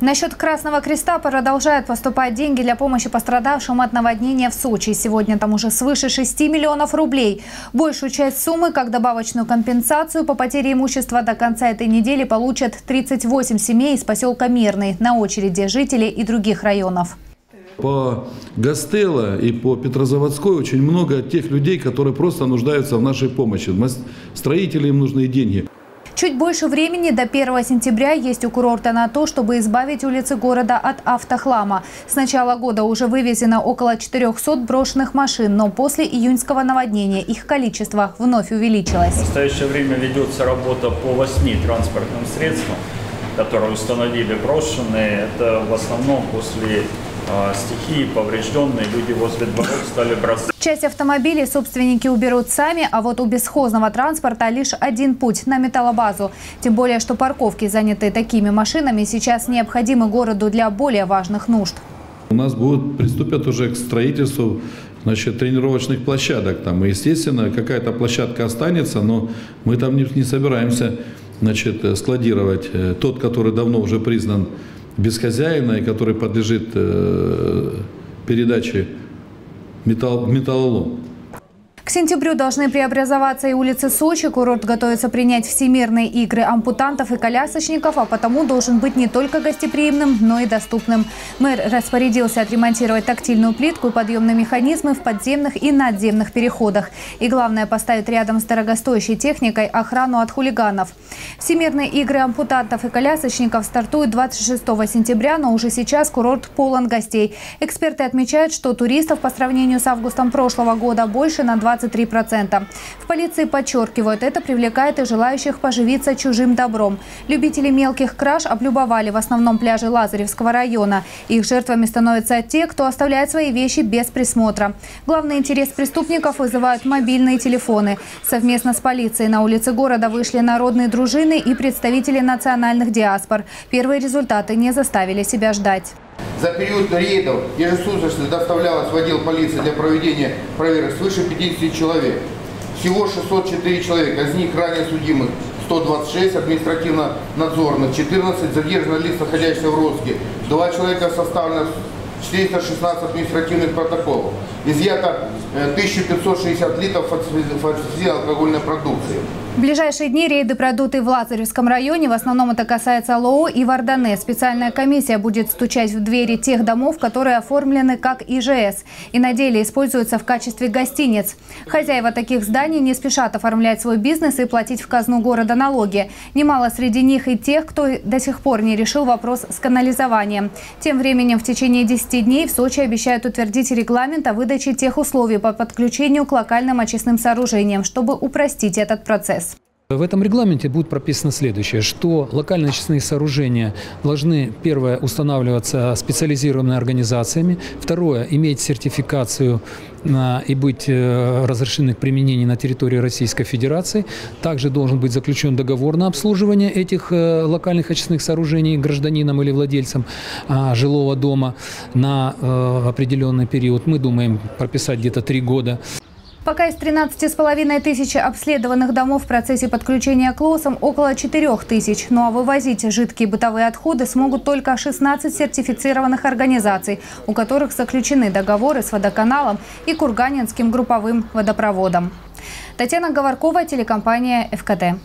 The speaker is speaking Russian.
На счет Красного Креста продолжают поступать деньги для помощи пострадавшим от наводнения в Сочи. Сегодня там уже свыше 6 миллионов рублей. Большую часть суммы, как добавочную компенсацию по потере имущества до конца этой недели получат 38 семей из поселка Мирный. На очереди жители и других районов. По Гастелло и по Петрозаводской очень много тех людей, которые просто нуждаются в нашей помощи. Строители им нужны деньги. Чуть больше времени до 1 сентября есть у курорта на то, чтобы избавить улицы города от автохлама. С начала года уже вывезено около 400 брошенных машин, но после июньского наводнения их количество вновь увеличилось. В настоящее время ведется работа по 8 транспортным средствам, которые установили брошенные. Это в основном после стихии поврежденные, люди возле дворов стали бросать. Часть автомобилей собственники уберут сами, а вот у бесхозного транспорта лишь один путь – на металлобазу. Тем более, что парковки, занятые такими машинами, сейчас необходимы городу для более важных нужд. У нас будут приступят уже к строительству значит, тренировочных площадок. Там, и, естественно, какая-то площадка останется, но мы там не, не собираемся значит, складировать. Э, тот, который давно уже признан без хозяина и который подлежит э, передаче металл, металлолом. К сентябрю должны преобразоваться и улицы Сочи. Курорт готовится принять всемирные игры ампутантов и колясочников, а потому должен быть не только гостеприимным, но и доступным. Мэр распорядился отремонтировать тактильную плитку и подъемные механизмы в подземных и надземных переходах. И главное, поставить рядом с дорогостоящей техникой охрану от хулиганов. Всемирные игры ампутантов и колясочников стартуют 26 сентября, но уже сейчас курорт полон гостей. Эксперты отмечают, что туристов по сравнению с августом прошлого года больше на 20 23%. В полиции подчеркивают, это привлекает и желающих поживиться чужим добром. Любители мелких краж облюбовали в основном пляжи Лазаревского района. Их жертвами становятся те, кто оставляет свои вещи без присмотра. Главный интерес преступников вызывают мобильные телефоны. Совместно с полицией на улице города вышли народные дружины и представители национальных диаспор. Первые результаты не заставили себя ждать. За период рейдов ежесуточно доставлялось в отдел полиции для проведения проверок свыше 50 человек. Всего 604 человека, из них ранее судимых 126, административно-надзорных, 14 задержанных лиц, находящихся в розыске, 2 человека составлено 416 административных протоколов. Изъято 1560 литров фальсифицированной алкогольной продукции. В ближайшие дни рейды пройдут и в Лазаревском районе. В основном это касается ЛОО и Вардане. Специальная комиссия будет стучать в двери тех домов, которые оформлены как ИЖС и на деле используются в качестве гостиниц. Хозяева таких зданий не спешат оформлять свой бизнес и платить в казну города налоги. Немало среди них и тех, кто до сих пор не решил вопрос с канализованием. Тем временем в течение 10 дней в Сочи обещают утвердить регламент о выдаче тех условий по подключению к локальным очистным сооружениям, чтобы упростить этот процесс. В этом регламенте будет прописано следующее, что локальные очистные сооружения должны, первое, устанавливаться специализированными организациями, второе, иметь сертификацию и быть э, разрешены к применению на территории Российской Федерации. Также должен быть заключен договор на обслуживание этих э, локальных очистных сооружений гражданином или владельцем а, жилого дома на э, определенный период. Мы думаем прописать где-то три года. Пока из 13,5 тысяч обследованных домов в процессе подключения к ЛОСам около 4 тысяч. Ну а вывозить жидкие бытовые отходы смогут только 16 сертифицированных организаций, у которых заключены договоры с водоканалом и Курганинским групповым водопроводом. Татьяна Говоркова, телекомпания «ФКТ».